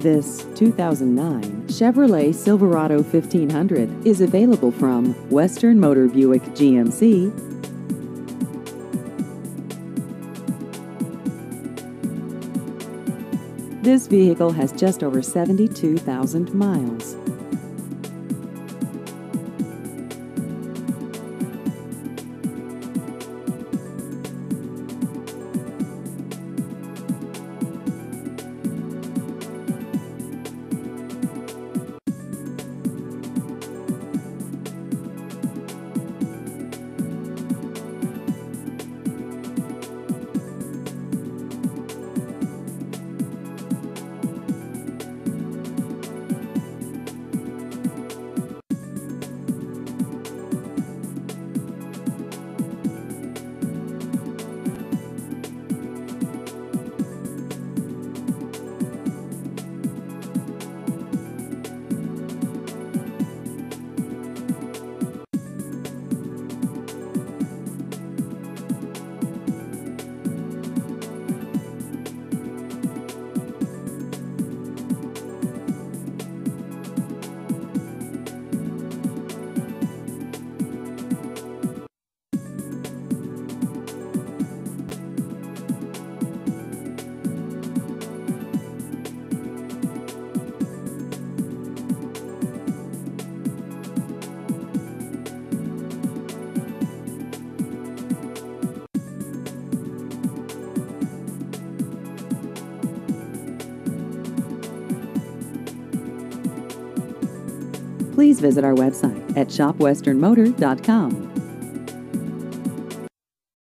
This 2009 Chevrolet Silverado 1500 is available from Western Motor Buick GMC. This vehicle has just over 72,000 miles. Please visit our website at shopwesternmotor.com.